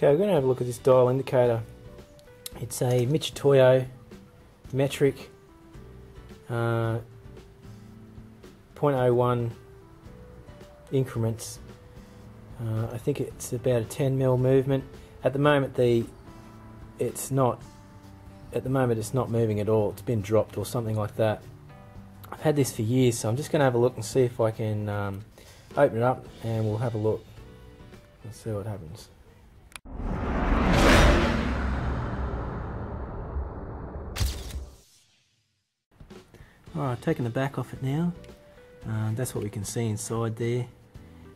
Okay, we're going to have a look at this dial indicator. It's a Mitutoyo metric uh, 0.01 increments. Uh, I think it's about a 10 mil movement. At the moment, the it's not. At the moment, it's not moving at all. It's been dropped or something like that. I've had this for years, so I'm just going to have a look and see if I can um, open it up, and we'll have a look and see what happens. Alright, taking the back off it now. Uh, that's what we can see inside there.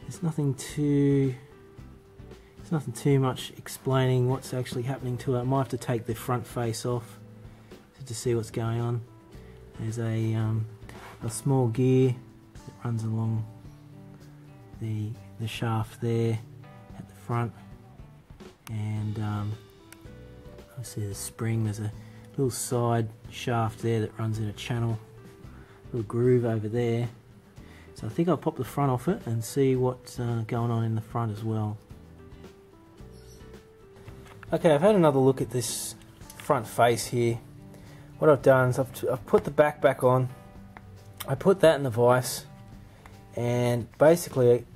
There's nothing too there's nothing too much explaining what's actually happening to it. I might have to take the front face off to, see what's going on. There's a um, a small gear that runs along the the shaft there at the front, and um, see the spring. There's a little side shaft there that runs in a channel little groove over there. So I think I'll pop the front off it and see what's uh, going on in the front as well. Okay, I've had another look at this front face here. What I've done is I've, I've put the back back on. I put that in the vise, and basically,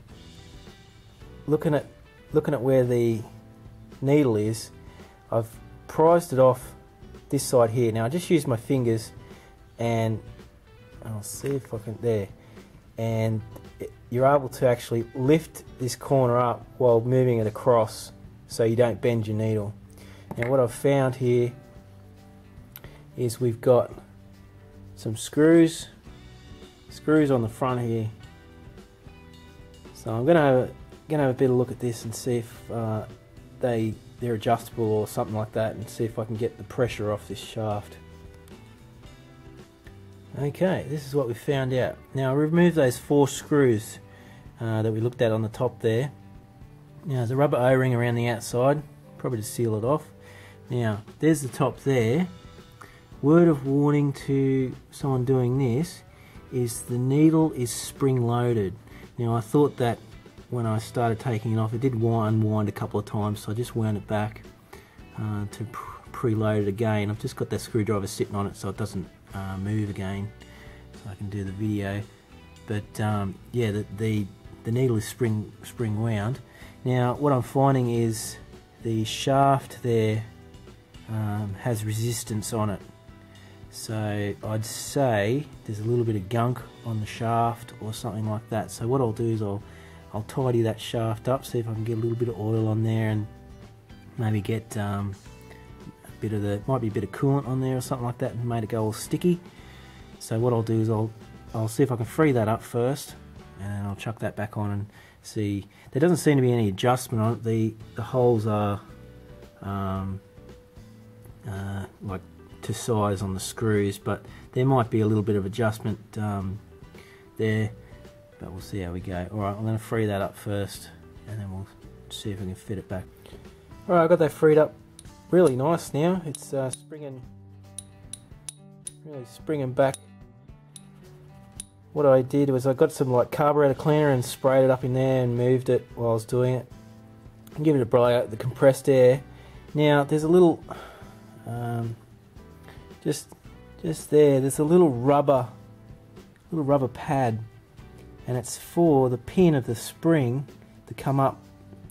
looking at looking at where the needle is, I've prized it off this side here. Now I just use my fingers and I'll see if I can there. And it, you're able to actually lift this corner up while moving it across so you don't bend your needle. Now what I've found here is we've got some screws screws on the front here. So I'm gonna have gonna have a bit of look at this and see if uh, they they're adjustable or something like that and see if I can get the pressure off this shaft Okay, this is what we found out. Now remove those four screws uh, that we looked at on the top there. Now there's a rubber O-ring around the outside, probably to seal it off. Now there's the top there. Word of warning to someone doing this is the needle is spring loaded. Now I thought that when I started taking it off it did unwind a couple of times so I just wound it back uh, to preload it again. I've just got that screwdriver sitting on it so it doesn't uh, move again so I can do the video. But um, yeah the, the, the needle is spring spring wound. Now what I'm finding is the shaft there um, has resistance on it. So I'd say there's a little bit of gunk on the shaft or something like that. So what I'll do is I'll I'll tidy that shaft up see if I can get a little bit of oil on there and maybe get um, bit of the might be a bit of coolant on there or something like that and made it go all sticky. So what I'll do is I'll I'll see if I can free that up first and then I'll chuck that back on and see. There doesn't seem to be any adjustment on it. The the holes are um, uh, like to size on the screws but there might be a little bit of adjustment um, there but we'll see how we go. Alright I'm going to free that up first and then we'll see if we can fit it back. Alright I've got that freed up really nice now. It's uh, springing, really springing back. What I did was I got some like carburetor cleaner and sprayed it up in there and moved it while I was doing it. And give it a blowout, the compressed air. Now there's a little, um, just just there. There's a little rubber, little rubber pad, and it's for the pin of the spring to come up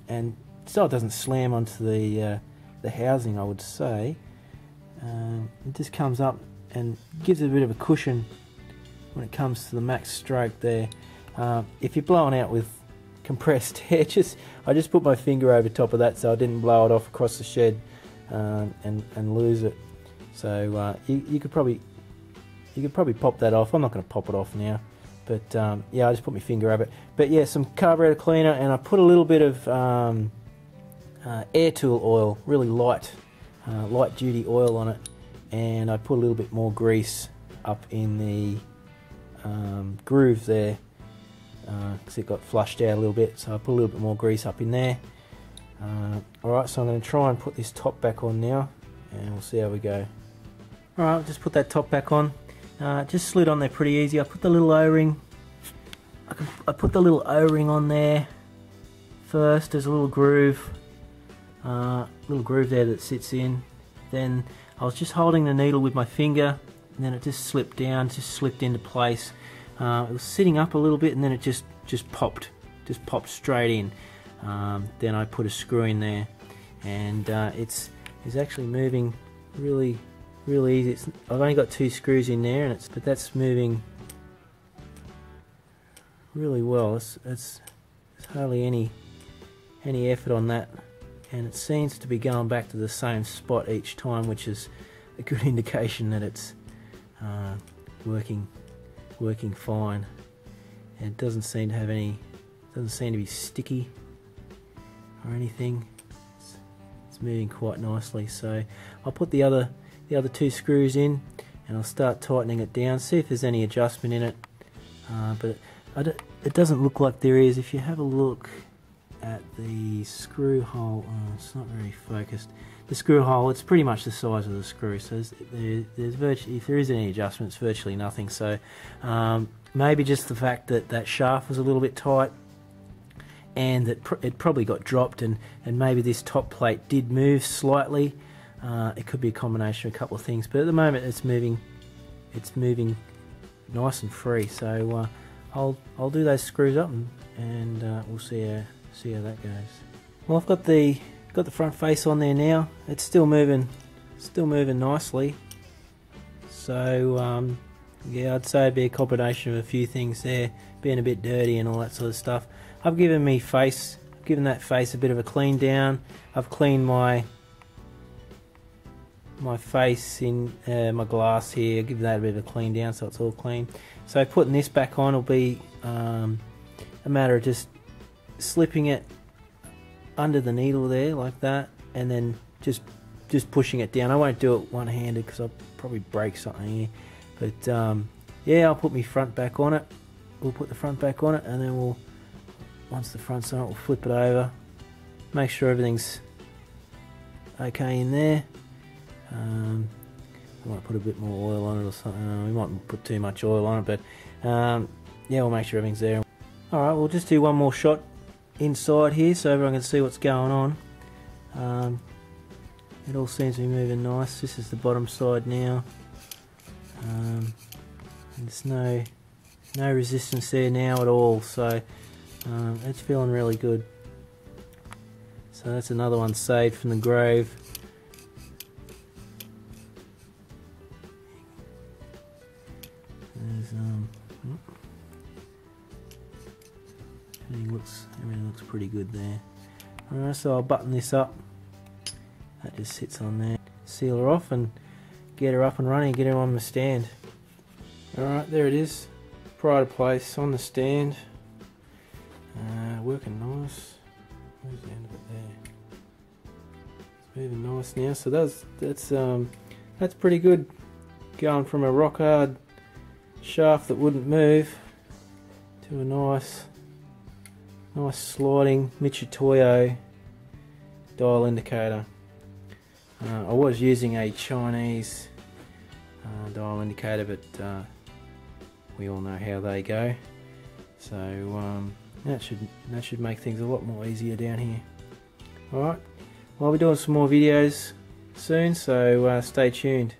and so it doesn't slam onto the uh, the housing, I would say. Um, it just comes up and gives it a bit of a cushion when it comes to the max stroke there. Uh, if you're blowing out with compressed air, just I just put my finger over top of that so I didn't blow it off across the shed um, and and lose it. So uh, you, you could probably you could probably pop that off. I'm not going to pop it off now, but um, yeah, I just put my finger over it. But yeah, some carburetor cleaner, and I put a little bit of um, uh, air tool oil, really light, uh, light duty oil on it, and I put a little bit more grease up in the um, groove there because uh, it got flushed out a little bit, so I put a little bit more grease up in there. Uh, Alright, so I'm going to try and put this top back on now, and we'll see how we go. Alright, just put that top back on. Uh, just slid on there pretty easy. I put the little O-ring. I, I put the little O-ring on there first. There's a little groove uh, little groove there that sits in. Then I was just holding the needle with my finger, and then it just slipped down, just slipped into place. Uh, it was sitting up a little bit, and then it just just popped, just popped straight in. Um, then I put a screw in there, and uh, it's it's actually moving really really easy. It's, I've only got two screws in there, and it's but that's moving really well. It's, it's there's hardly any any effort on that, and it seems to be going back to the same spot each time, which is a good indication that it's uh, working working fine. And it doesn't seem to have any doesn't seem to be sticky or anything. It's, it's moving quite nicely. So I'll put the other the other two screws in and I'll start tightening it down. See if there's any adjustment in it. Uh, but it doesn't look like there is. If you have a look at the screw hole, oh, it's not very focused. The screw hole, it's pretty much the size of the screw. So there's, there, there's virtually, if there is any adjustment, it's virtually nothing. So um, maybe just the fact that that shaft was a little bit tight and that pr it probably got dropped and, and maybe this top plate did move slightly. Uh, it could be a combination of a couple of things, but at the moment it's moving, it's moving nice and free. So uh, I'll I'll do those screws up and, and uh, we'll see see how that goes. Well, I've got the got the front face on there now. It's still moving, still moving nicely. So um, yeah, I'd say it'd be a combination of a few things there, being a bit dirty and all that sort of stuff. I've given me face, given that face a bit of a clean down. I've cleaned my my face in uh, my glass here, give that a bit of a clean down so it's all clean. So putting this back on will be um, a matter of just slipping it under the needle there like that and then just just pushing it down. I won't do it one-handed because I'll probably break something here. But um, yeah, I'll put my front back on it. We'll put the front back on it and then we'll, once the front's on it, we'll flip it over. Make sure everything's okay in there. Um, I might put a bit more oil on it or something. Uh, we might put too much oil on it, but um, yeah, we'll make sure everything's there. Alright, we'll just do one more shot inside here so everyone can see what's going on. Um, it all seems to be moving nice. This is the bottom side now. Um, there's no no resistance there now at all, so um, it's feeling really good. So that's another one saved from the grave. Pretty good there. Alright, so I'll button this up. That just sits on there. Seal her off and get her up and running. Get her on the stand. Alright, there it is. Pride of place on the stand. Uh, working nice. Where's the end of it there? It's moving nice now. So that's that's um that's pretty good. Going from a rock hard shaft that wouldn't move to a nice nice sliding Mitutoyo dial indicator. Uh, I was using a Chinese uh, dial indicator but uh, we all know how they go so um, that should that should make things a lot more easier down here. Alright, well, I'll be doing some more videos soon so uh, stay tuned.